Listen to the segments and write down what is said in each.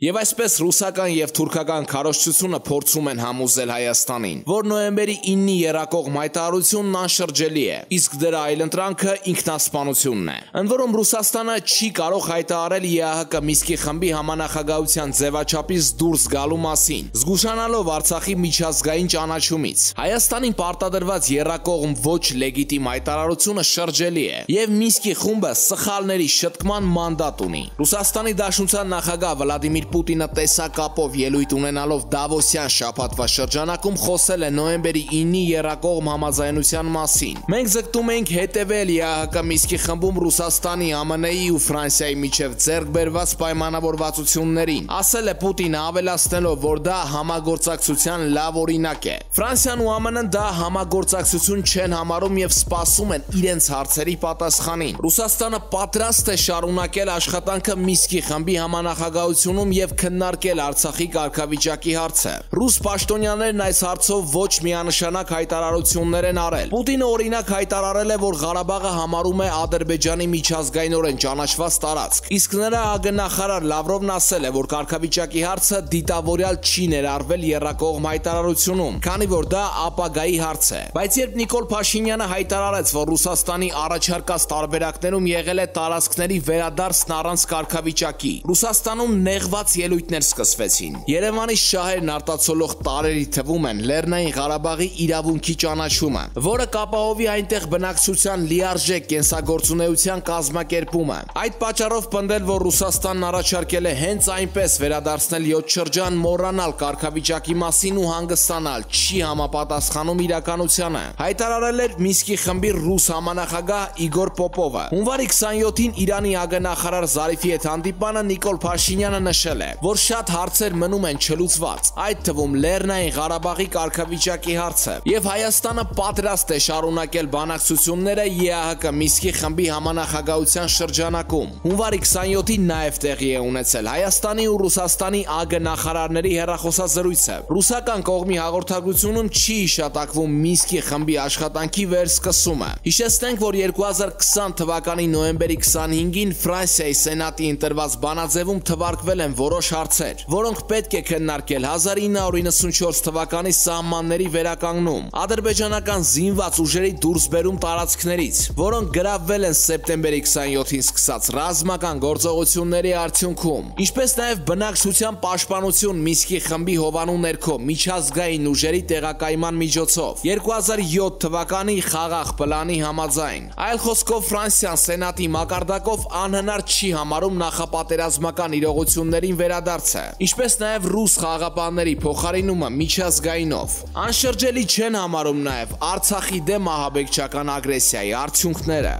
Եվ այսպես ռուսական եւ թուրքական քարոշչությունը փորձում են համոզել Հայաստանին, որ նոյեմբերի 9-ի երակող մայտարությունն անշրջելի է, իսկ դրա այլընտրանքը ինքնասպանությունն է։ Ընդ որում Ռուսաստանը չի կարող հայտարարել ԵԱՀԿ Միսկի խմբի համանախագահության ձևաչափից դուրս գալու մասին, զգուշանալով Արցախի միջազգային ճանաչումից։ Հայաստանին պարտադրված երակողմ ոչ լեգիտիմ հայտարարությունը շրջելի է, եւ Միսկի խումբը սխալների շտկման մանդատ ունի։ Ռուսաստանի Դաշնության նախագահ Վլադիմիր Պուտինը տեսակապով ելույթ ունենալով Դավոսյան շաբաթվա շրջանակում խոսել է նոյեմբերի 9-ի երակողմ համաձայնության մասին։ Մենք ձգտում ենք հետևել ԵԱՀԿ Միսկի խմբում Ռուսաստանի, ԱՄՆ-ի ու Ֆրանսիայի միջև ձեռք բերված պայմանավորվածություններին։ Ասել է Պուտինը ավելացնելով, որ դա համագործակցության լավ օրինակ է։ Ֆրանսիան ու ԱՄՆ-ն դա համագործակցություն չեն համարում եւ սպասում են իրենց հարցերի պատասխանին։ Ռուսաստանը պատրաստ է շարունակել աշխատանքը Միսկի խմբի համանախագահությունում եւ քննարկել Արցախի կարգավիճակի հարցը։ Ռուս պաշտոնյաներն այս հարցով ոչ միանշանակ հայտարարություններ են արել։ Պուտինը օրինակ հայտարարել է, որ Ղարաբաղը համարում է Ադրբեջանի միջազգայինորեն ճանաչված տարածք։ Իսկ նրա ագնախարար Լավրովն ասել է, որ կարգավիճակի հարցը դիտավորյալ չի ներառվել երրակողմ հայտարարությունում, քանի որ դա ապագայի հարց է։ Բայց երբ Նիկոլ Փաշինյանը հայտարարեց, որ Ռուսաստանի առաջարկած տարբերակներում եղել է տարածքների վերադարձն առանց կարգավիճակի, Ռուսաստանում նեղված ելույթներ սկսվեցին։ Երևանի շահերն արտացոլող տարերի թվում են Լեռնային Ղարաբաղի իրավունքի ճանաչումը, որը կապահովի այնտեղ բնակչության լիարժեք կենսագործունեության կազմակերպումը։ Այդ պատճառով պնդել, որ Ռուսաստանն առաջարկել է հենց այնպես վերադարձնել 7 շրջան մոռանալ կարգավիճակի մասին ու հանգստանալ, չի համապատասխանում իրականությանը։ Հայտարարել էր Միսկի խմբի ռուս համանախագահ Իգոր Պոպովը։ Հունվարի 27-ին Իրանի ագնախարար Զարիֆի հետ հանդիպանը Նիկոլ Փաշինյանը նշել է, որ շատ հարցեր մնում են չլուծված, այդ թվում Լեռնային Ղարաբաղի կարգավիճակի հարցը, եւ Հայաստանը պատրաստ է շարունակել բանակցությունները ԵԱՀԿ Միսկի խմբի համանախագահության շրջանակում։ Հունվարի 27-ին նաեւ տեղի է ունեցել Հայաստանի ու Ռուսաստանի ագնախարարների հերախոսազրույցը։ Ռուսական կողմի հաղորդագրությունում չի հիշատակվում Միսկի խմբի աշխատանքի վերսկսումը։ Հիշեցնենք, որ 2020 թվականի նոյեմբերի 25-ին Ֆրանսիայի Սենատի ընտրված բանաձևում թվարկվել են որոշ հարցեր, որոնք պետք է քննարկել 1994 թվականի սահմանների վերականգնում, ադրբեջանական զինված ուժերի դուրսբերում տարածքներից, որոնք գրավվել են սեպտեմբերի 27-ին սկսած ռազմական գործողությունների արդյունքում, ինչպես նաև բնակչության պաշտպանություն Միսկի խմբի հովանու ներքո միջազգային ուժերի տեղակայման միջոցով 2007 թվականի խաղաղ պլանի համաձայն։ Այլ խոսքով Ֆրանսիան Սենատի մակարդակով անհնար չի համարում նախապատերազմական իրողություններին վերադարձը, ինչպես նաև ռուս խաղաղապահների փոխարինումը միջազգայինով։ Անշրջելի չեն համարում նաև Արցախի դեմ ահաբեկչական ագրեսիայի արդյունքները։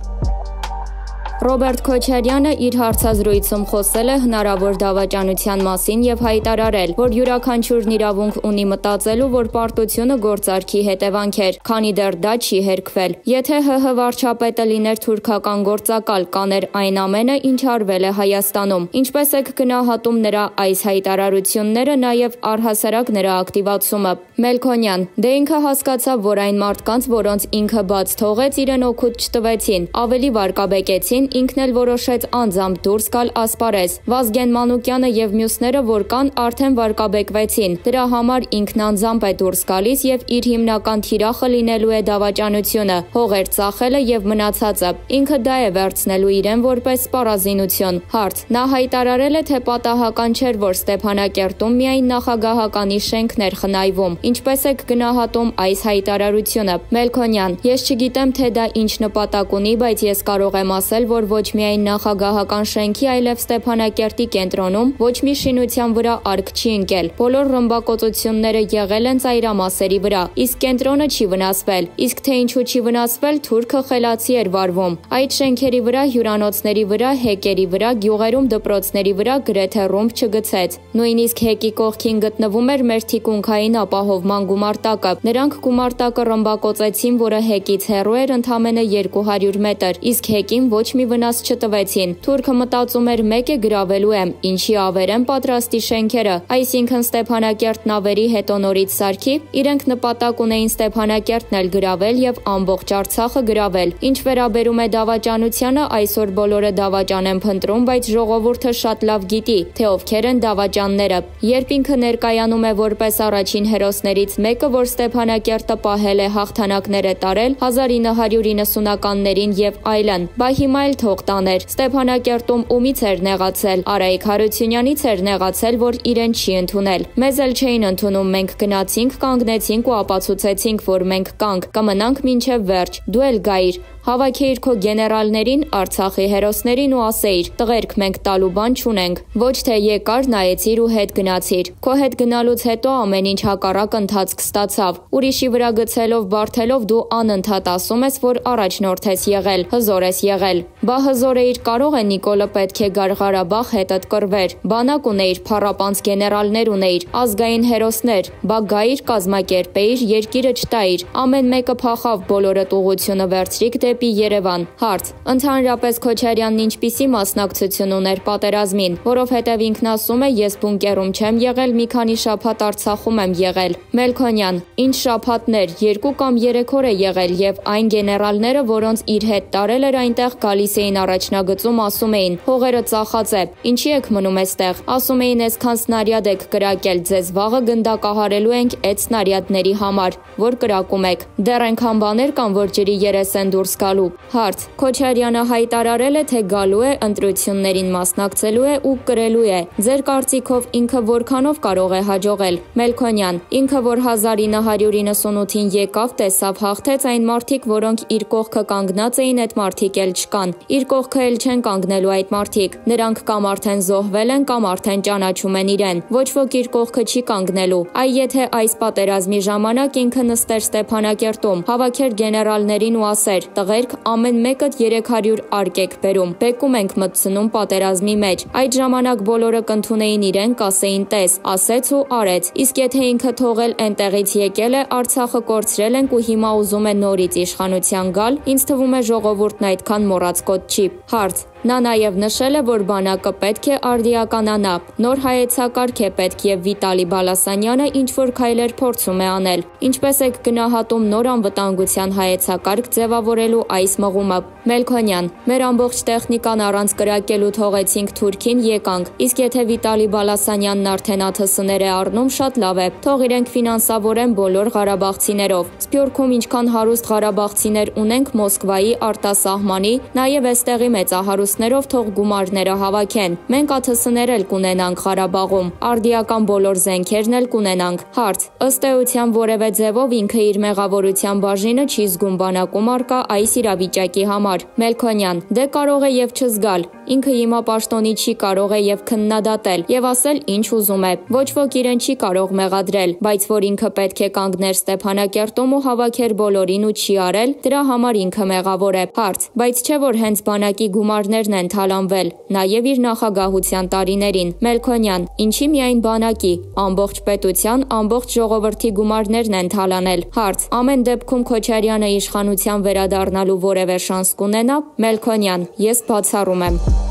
Ռոբերտ Քոչարյանը իր հարցազրույցում խոսել է հնարավոր դավաճանության մասին եւ հայտարարել, որ յուրաքանչյուրն իրավունք ունի մտածելու, որ պարտությունը գործարքի հետևանք էր, քանի դեռ դա չի հերքվել։ Եթե ՀՀ վարչապետը լիներ թուրքական գործակալ, կաներ այն ամենը, ինչ արվել է Հայաստանում։ Ինչպես եք գնահատում նրա այս հայտարարությունները, նաեւ առհասարակ նրա ակտիվացումը։ Մելքոնյան. Դե ինքը հասկացավ, որ այն մարդկանց, որոնց ինքը բաց թողեց, իրեն օգուտ չտվեցին, ավելի վարկաբեկեցին, ինքն էլ որոշեց անձամբ դուրս գալ ասպարեզ։ Վազգեն Մանուկյանը եւ մյուսները, որ կան, արդեն վարկաբեկվեցին։ Դրա համար ինքն անձամբ է դուրս գալիս եւ իր հիմնական թիրախը լինելու է դավաճանությունը, հողեր ծախելը եւ մնացածը։ Ինքը դա է վերցնելու իրեն որպես սպառազինություն։ Հարց. Նա հայտարարել է, թե պատահական չէր, որ Ստեփանակերտում միայն նախագահականի շենքներ խնայվում։ Ինչպես եք գնահատում այս հայտարարությունը։ Մելքոնյան. Ես չգիտեմ, թե դա ինչ նպատակ ունի, բայց ես կարող եմ ասել, որ ոչ միայն նախագահական շենքի, այլև Ստեփանակերտի կենտրոնում ոչ մի շինության վրա արկ չի ընկել։ Բոլոր ռմբակոծությունները եղել են ծայրամասերի վրա, իսկ կենտրոնը չի վնասվել։ Իսկ թե ինչու չի վնասվել, թուրքը խելացի էր վարվում։ Այդ շենքերի վրա, հյուրանոցների վրա, հեկերի վրա, գյուղերում դպրոցների վրա գրեթե ռումբ չգցեց։ Նույնիսկ հեկի կողքին գտնվում էր մեր թիկունքային ապահովման գումարտակը։ Նրանք գումարտակը ռմբակոծեցին, որը հեկից հեռու էր ընդամենը 200 մետր, իսկ հեկին ոչ մի վնաս չտվեցին։ Թուրքը մտածում էր մեկ է գրավելու եմ, ինչի ավեր եմ պատրաստի շենքերը, այսինքն Ստեփանակերտ նավերի հետո նորից սարքի, իրենք նպատակ ունեին Ստեփանակերտն էլ գրավել եւ ամբողջ Արցախը գրավել։ Ինչ վերաբերում է դավաճանությանը, այսօր բոլորը դավաճան են փնտրում, բայց ժողովուրդը շատ լավ գիտի, թե ովքեր են դավաճանները։ Երբ ինքը ներկայանում է որպես առաջին հերոսներից մեկը, որ Ստեփանակերտը պահել է հաղթանակներ է տարել 1990-ականներին եւ այլն։ Բա հիմա էլ թող տաներ։ Ստեփանակերտում ումից էր նեղացել։ Արայիկ Հարությունյանից էր նեղացել, որ իրեն չի ընդունել։ Մեզ էլ չէին ընդունում, մենք գնացինք, կանգնեցինք ու ապացուցեցինք, որ մենք կանք, կմնանք մինչև վերջ։ Դու էլ գայիր Հավաքեիր քո գեներալներին, Արցախի հերոսներին ու ասեիր. «Տղերք, մենք տալու բան չունենք»։ Ոչ թե եկար, նայեցիր ու հետ գնացիր։ Քո հետ գնալուց հետո ամեն ինչ հակառակ ընթացք ստացավ։ Ուրիշի վրա գցելով բարթելով դու անընդհատ ասում ես, որ առաջնորդ ես եղել, հզոր ես եղել։ Բա հզոր էիր կարող է Նիկոլը պետք է գար Ղարաբաղ հետդ կռվեր։ Բանակ ունեիր, փառապանց գեներալներ ունեիր, ազգային հերոսներ։ Բա գայիր կազմակերպեիր, երկիրը չտայիր։ Ամեն մեկը փախավ, բոլորը ուղությունը վերցրիք դե դեպի Երևան։ Հարց. Ընդհանրապես Քոչարյանն ինչպիսի մասնակցություն ուներ պատերազմին, որովհետև ինքն ասում է ես բունկերում չեմ եղել, մի քանի շաբաթ Արցախում եմ եղել։ Մելքոնյան. Ինչ շաբաթներ, երկու կամ երեք օր է եղել եւ այն գեներալները, որոնց իր հետ տարել էր այնտեղ գալիս էին առաջնագծում, ասում էին. հողերը ծախած է, ինչի եք մնում այստեղ։ Ասում էին այսքան սնարյադ եք կրակել, ձեզ վաղը գնդակահարելու ենք այդ սնարյադների համար, որ կրակում եք։ Դեռ այնքան բաներ կան, որ ջրի երես են դուրս գալու։ Հարց. Քոչարյանը հայտարարել է, թե գալու է ընտրություններին մասնակցելու է ու կրելու է։ Ձեր կարծիքով ինքը որքանով կարող է հաջողել։ Մելքոնյան. Ինքը որ 1998-ին եկավ, տեսավ, հաղթեց այն մարդիկ, որոնք իր կողքը կանգնած էին, այդ մարդիկ էլ չկան։ Իր կողքը էլ չեն կանգնելու այդ մարդիկ։ Նրանք կամ արդեն զոհվել են, կամ արդեն ճանաչում են իրեն։ Ոչ ոք իր կողքը չի կանգնելու։ Այ եթե այս պատերազմի ժամանակ ինքը նստեր Ստեփանակերտում, հավաքեր գեներալներին ու ասեր. «Տղերք, ամեն մեկդ 300 արկ եք բերում, բեկում ենք մտցնում պատերազմի մեջ»։ Այդ ժամանակ բոլորը կընդունեին իրեն, կասեին՝ «Տես, ասեց ու արեց»։ Իսկ եթե ինքը թողել այնտեղից եկել է, Արցախը կորցրել ենք ու հիմա ուզում է նորից իշխանության գալ, ինձ թվում է ժողովուրդն այդքան մոռացկոտ չի։ Հարց. Նա նաև նշել է, որ բանակը պետք է արդիականանա։ Նոր հայեցակարգ է պետք եւ Վիտալի Բալասանյանը ինչ որ քայլեր փորձում է անել։ Ինչպես եք գնահատում նոր անվտանգության հայեցակարգ ձևավորելու այս մղումը։ Մելքոնյան. Մեր ամբողջ տեխնիկան առանց կրակելու թողեցինք Թուրքին, եկանք։ Իսկ եթե Վիտալի Բալասանյանն արդեն աթսներ է առնում, շատ լավ է։ Թող իրենք ֆինանսավորեն բոլոր Ղարաբաղցիներով։ Սփյուռքում ինչքան հարուստ Ղարաբաղցիներ ունենք Մոսկվայի արտասահմանի, նաև այստեղի մեծահարուստ ռեսուրսներով թող գումարները հավաքեն։ Մենք ԱԹՍ-ներ էլ կունենանք Ղարաբաղում, արդիական բոլոր զենքերն էլ կունենանք։ Հարց. ըստ էության որևէ ձևով ինքը իր մեղավորության բաժինը չի զգում բանակում արկա այս իրավիճակի համար։ Մելքոնյան. Դե կարող է եւ չզգալ։ Ինքը հիմա պաշտոնի չի կարող է եւ քննադատել եւ ասել ինչ ուզում է։ Ոչ ոք իրեն չի կարող մեղադրել, բայց որ ինքը պետք է կանգներ Ստեփանակերտում ու հավաքեր բոլորին ու չի արել, դրա համար ինքը մեղավոր է։ Հարց. Բայց չէ որ հենց բանակի գումարներ գումարներն են թալանվել, նաև իր նախագահության տարիներին։ Մելքոնյան, ինչի միայն բանակի, ամբողջ պետության, ամբողջ ժողովրդի գումարներն են թալանել։ Հարց. Ամեն դեպքում Քոչարյանը իշխանության վերադառնալու որևէ շանս կունենա։ Մելքոնյան, ես բացառում եմ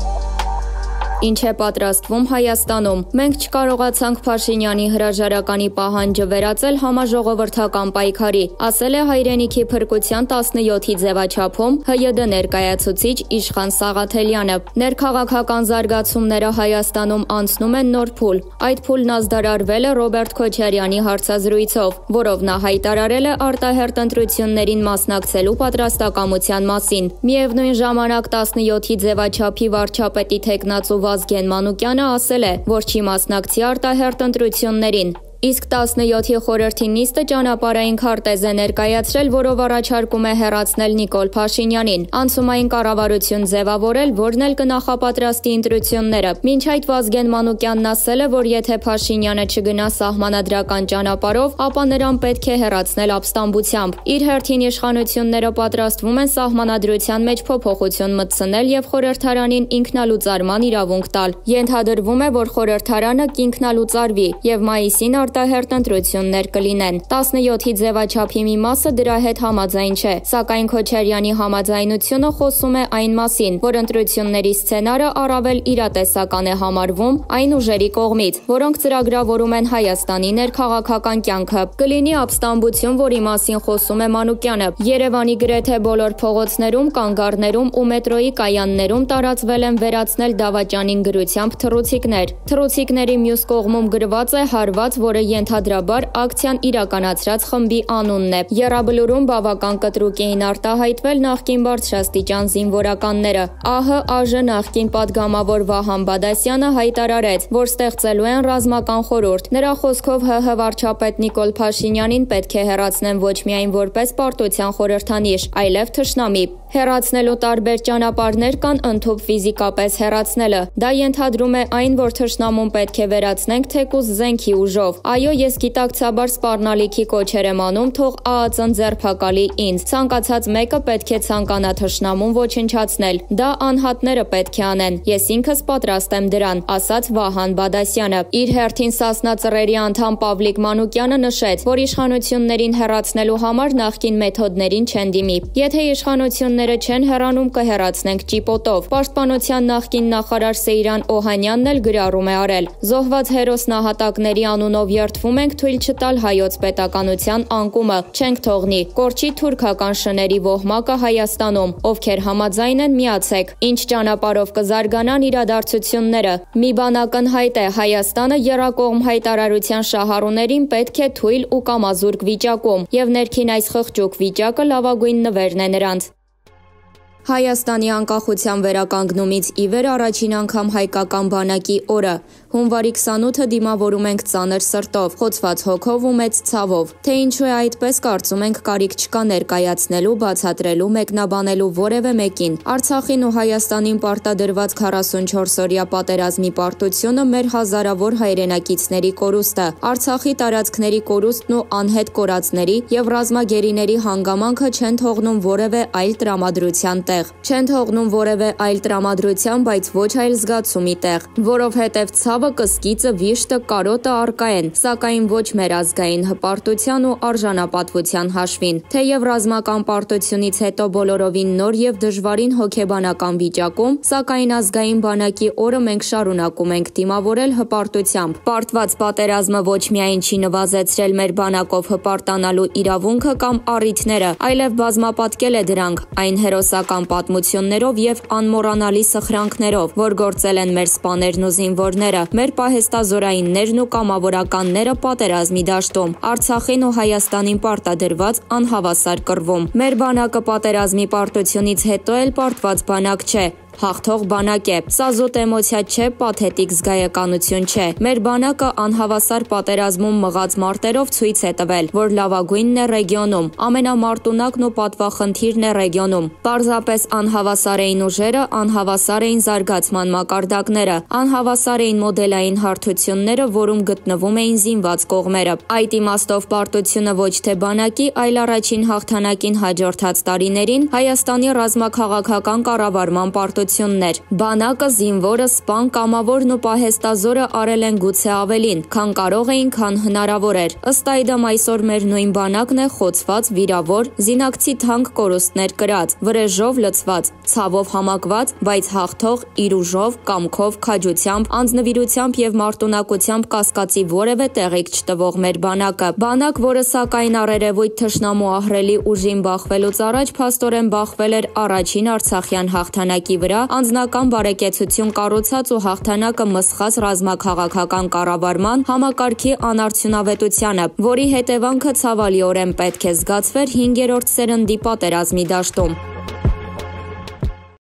ինչ է պատրաստվում Հայաստանում։ Մենք չկարողացանք Փաշինյանի հրաժարականի պահանջը վերածել համաժողովրդական պայքարի, ասել է հայրենիքի փրկության 17-ի ձևաչափում ՀՅԴ ներկայացուցիչ Իշխան Սաղաթելյանը։ Ներքաղաքական զարգացումները Հայաստանում անցնում են նոր փուլ։ Այդ փուլն ազդարարվել է Ռոբերտ Քոչարյանի հարցազրույցով, որով նա հայտարարել է արտահերտ ընտրություններին մասնակցելու պատրաստակամության մասին։ Միևնույն ժամանակ 17-ի ձևաչափի վարչապետի տեխնացու Վազգեն Մանուկյանը ասել է, որ չի մասնակցի արտահերտ ընտրություններին, Իսկ 17-ի խորհրդի նիստը ճանապարհային քարտեզ է ներկայացրել, որով առաջարկում է հերացնել Նիկոլ Փաշինյանին, անցումային կառավարություն ձևավորել, որն էլ կնախապատրաստի ընտրությունները։ Մինչ այդ Վազգեն Մանուկյանն ասել է, որ եթե Փաշինյանը չգնա սահմանադրական ճանապարհով, ապա նրան պետք է հերացնել ապստամբությամբ։ Իր հերթին իշխանությունները պատրաստվում են սահմանադրության մեջ փոփոխություն մտցնել եւ խորհրդարանին ինքնալուծարման իրավունք տալ։ Ենթադրվում է, որ խորհրդարանը կինքնալուծարվի եւ մայիսին արտահերտ ընտրություններ կլինեն։ 17-ի ձևաչափի մի մասը դրա հետ համաձայն չէ, սակայն Քոչարյանի համաձայնությունը խոսում է այն մասին, որ ընտրությունների սցենարը առավել իրատեսական է համարվում այն ուժերի կողմից, որոնք ծրագրավորում են Հայաստանի ներքաղաքական կյանքը։ Կլինի ապստամբություն, որի մասին խոսում է Մանուկյանը։ Երևանի գրեթե բոլոր փողոցներում, կանգառներում ու մետրոյի կայաններում տարածվել են վերացնել դավաճանին գրությամբ թռուցիկներ։ Թռուցիկների մյուս կողմում գրված է հարված, որը որը ենթադրաբար ակցիան իրականացրած խմբի անունն է։ Եռաբլուրում բավական կտրուկ էին արտահայտվել նախկին բարձրաստիճան զինվորականները։ ԱՀ ԱԺ նախկին падգամավոր Վահան Բադասյանը հայտարարեց, որ ստեղծելու են ռազմական խորհուրդ։ Նրա խոսքով ՀՀ վարչապետ Նիկոլ Փաշինյանին պետք է հերացնեն ոչ միայն որպես պարտության խորհրդանիշ, այլև թշնամի։ Հեռացնելու տարբեր ճանապարհներ կան ընդհուպ ֆիզիկապես հեռացնելը։ Դա ենթադրում է այն, որ թշնամուն պետք է վերացնենք թեկուզ զենքի ուժով։ Այո, ես գիտակցաբար սպառնալիքի կոչեր եմ անում, թող ԱԱԾ-ն ձերբակալի ինձ։ Ցանկացած մեկը պետք է ցանկանա թշնամուն ոչնչացնել։ Դա անհատները պետք է անեն։ Ես ինքս պատրաստ եմ դրան, ասաց Վահան Բադասյանը։ Իր հերթին Սասնա ծռերի անդամ Պավլիկ Մանուկյանը նշեց, որ իշխանություններին հեռացնելու համար նախկին մեթոդներին չեն դիմի։ Եթե իշխանությունները չեն հեռանում, կհեռացնենք ճիպոտով։ Պաշտպանության նախկին նախարար Սեյրան Օհանյանն էլ գրառում է արել. Զոհված հերոս նահատակների անունով երթվում ենք թույլ չտալ հայոց պետականության անկումը։ Չենք թողնի։ Կորչի թուրքական շների ոհմակը Հայաստանում, ովքեր համաձայն են միացեք։ Ինչ ճանապարով կզարգանան իրադարձությունները։ Մի բան ակնհայտ է, Հայաստանը երակողմ հայտարարության շահառուներին պետք է թույլ ու կամազուրկ վիճակում, եւ ներքին այս խղճուկ վիճակը լավագույն նվերն է նրանց։ Հայաստանի անկախության վերականգնումից ի վեր առաջին անգամ հայկական բանակի օրը հունվարի 28-ը դիմավորում ենք ծանր սրտով, խոցված հոգով ու մեծ ցավով։ Թե ինչու է այդպես կարծում ենք կարիք չկա ներկայացնելու, բացատրելու, մեկնաբանելու որևէ մեկին։ Արցախին ու Հայաստանին պարտադրված 44-օրյա պատերազմի պարտությունը մեր հազարավոր հայրենակիցների կորուստը, Արցախի տարածքների կորուստն ու անհետ կորածների եւ ռազմագերիների հանգամանքը չեն թողնում որևէ այլ տրամադրության տեղ։ Չեն թողնում որևէ այլ տրամադրության, բայց ոչ այլ զգացումի տեղ, որովհետև ցավ Ցավը, կսկիծը, վիշտը, կարոտը արկա են, սակայն ոչ մեր ազգային հպարտության ու արժանապատվության հաշվին։ Թեև ռազմական պարտությունից հետո բոլորովին նոր եւ դժվարին հոգեբանական վիճակում, սակայն ազգային բանակի օրը մենք շարունակում ենք դիմավորել հպարտությամբ։ Պարտված պատերազմը ոչ միայն չի նվազեցրել մեր բանակով հպարտանալու իրավունքը կամ առիթները, այլև բազմապատկել է դրանք այն հերոսական պատմություններով եւ անմոռանալի սխրանքներով, որ գործել են մեր սպաներն ու զինվորները, մեր պահեստազորայիններն ու կամավորականները պատերազմի դաշտում, Արցախին ու Հայաստանին պարտադրված անհավասար կռվում։ Մեր բանակը պատերազմի պարտությունից հետո էլ պարտված բանակ չէ, հաղթող բանակ է։ Սա զոտ էմոցիա չէ, պաթետիկ զգայականություն չէ։ Մեր բանակը անհավասար պատերազմում մղած մարտերով ցույց է տվել, որ լավագույնն է ռեգիոնում, ամենամարտունակն ու պատվախնդիրն է ռեգիոնում։ Պարզապես անհավասար էին ուժերը, անհավասար էին զարգացման մակարդակները, անհավասար էին մոդելային հարթությունները, որում գտնվում էին զինված կողմերը։ Այդ իմաստով պարտությունը ոչ թե բանակի, այլ առաջին հաղթանակին հաջորդած տարիներին Հայաստանի ռազմաքաղաքական կառավարման պարտություն հաջողություններ։ Բանակը, զինվորը, սպան, կամավորն ու պահեստազորը արել են գուցե ավելին, քան կարող էին, քան հնարավոր էր։ Ըստ այդմ այսօր մեր նույն բանակն է խոցված, վիրավոր, զինակցի թանկ կորուստներ կրած, վրեժով լցված, ցավով համակված, բայց հաղթող իր ուժով, կամքով, քաջությամբ, անձնվիրությամբ եւ մարտունակությամբ կասկածի որևէ տեղիք չտվող մեր բանակը։ Բանակ, որը սակայն առերևույթ թշնամու ահրելի ուժին բախվելուց առաջ փաստորեն բախվել էր առաջին Արցախյան հաղթանակի վրա վրա անձնական բարեկեցություն կառուցած ու հաղթանակը մսխած ռազմաքաղաքական կառավարման համակարգի անարդյունավետությանը, որի հետևանքը ցավալիորեն պետք է զգացվեր 5-րդ սերնդի պատերազմի դաշտում։